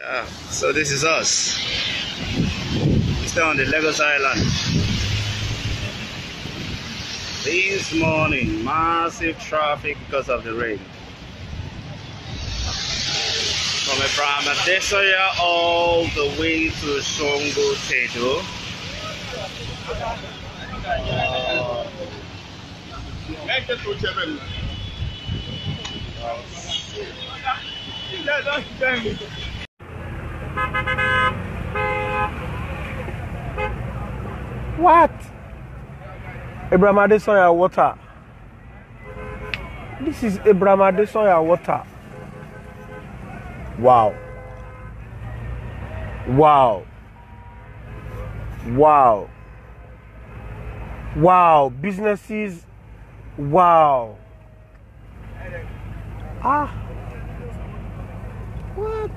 Yeah, so this is us. Still on the Lagos Island. This morning, massive traffic because of the rain. From Abraham Adesanya all the way to Songo Tedo. Oh. What? Abraham Adesoya water. This is Abraham Adesoya water. Wow. Wow. Wow. Wow. Businesses. Wow. Ah. What?